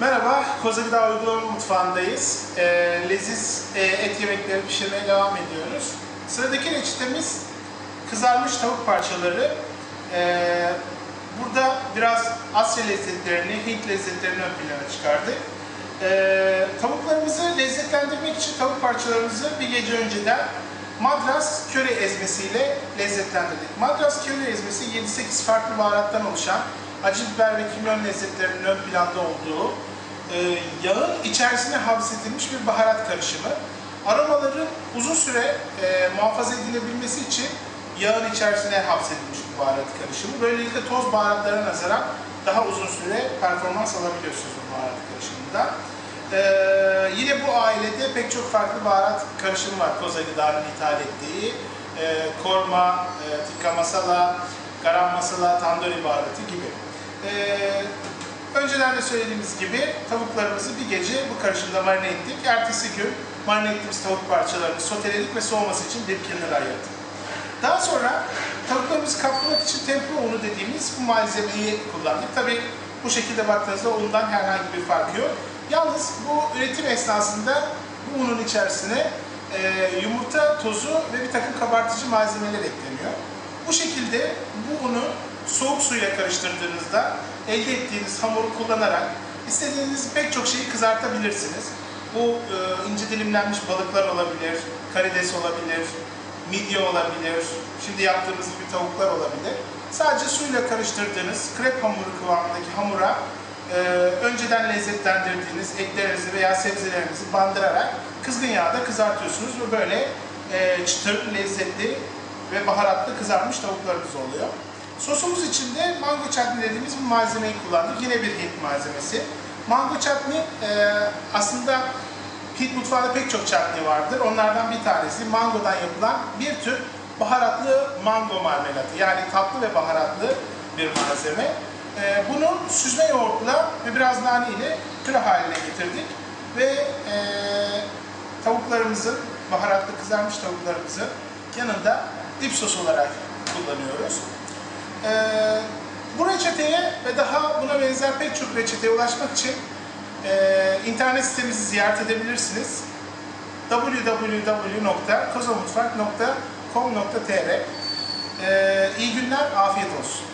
Merhaba, Koza Gıda Uygulama Mutfağı'ndayız. Ee, leziz e, et yemekleri pişirmeye devam ediyoruz. Sıradaki reçetemiz kızarmış tavuk parçaları. Ee, burada biraz Asya lezzetlerini, Hint lezzetlerini ön plana çıkardık. Ee, tavuklarımızı lezzetlendirmek için tavuk parçalarımızı bir gece önceden Madras köri ezmesiyle lezzetlendirdik. Madras köri ezmesi 7-8 farklı baharattan oluşan acı biber ve kimyon lezzetlerinin ön planda olduğu e, yağın içerisine hapsedilmiş bir baharat karışımı. Aromaların uzun süre e, muhafaza edilebilmesi için yağın içerisine hapsedilmiş bir baharat karışımı. Böylelikle toz baharatlara nazaran daha uzun süre performans alabiliyorsunuz bu baharat karışımında. Ee, yine bu ailede pek çok farklı baharat karışımı var Koza Gıda'nın ithal ettiği. Ee, korma, e, tikka masala, garam masala, tandori baharatı gibi. Ee, önceden de söylediğimiz gibi tavuklarımızı bir gece bu karışımda marine ettik. Ertesi gün marine ettiğimiz tavuk parçalarını soteledik ve soğuması için bir kenara ayırdık. Daha sonra tavuklarımızı kaplamak için tempura unu dediğimiz bu malzemeyi kullandık. Tabi bu şekilde baktığınızda undan herhangi bir farkı yok. Yalnız bu üretim esnasında bu unun içerisine e, yumurta tozu ve bir takım kabartıcı malzemeler ekleniyor. Bu şekilde bu unu soğuk suyla karıştırdığınızda elde ettiğiniz hamuru kullanarak istediğiniz pek çok şeyi kızartabilirsiniz. Bu e, ince dilimlenmiş balıklar olabilir, karides olabilir, midye olabilir, şimdi yaptığımız gibi tavuklar olabilir. Sadece suyla karıştırdığınız krep hamuru kıvamındaki hamura e, önceden lezzetlendirdiğiniz etlerinizi veya sebzelerinizi bandırarak kızgın yağda kızartıyorsunuz ve böyle e, çıtır, lezzetli ve baharatlı kızarmış tavuklarınız oluyor. Sosumuz için de mango chutney dediğimiz bir malzemeyi kullandık. Yine bir Hint malzemesi. Mango chutney e, aslında Hint mutfağında pek çok chutney vardır. Onlardan bir tanesi mangodan yapılan bir tür baharatlı mango marmelatı. Yani tatlı ve baharatlı bir malzeme. Ee, bunu süzme yoğurtla ve biraz nane ile püre haline getirdik. Ve e, tavuklarımızın, baharatlı kızarmış tavuklarımızın yanında dip sos olarak kullanıyoruz. Ee, bu reçeteye ve daha buna benzer pek çok reçeteye ulaşmak için e, internet sitemizi ziyaret edebilirsiniz. www.kozamutfak.com.tr ee, İyi günler, afiyet olsun.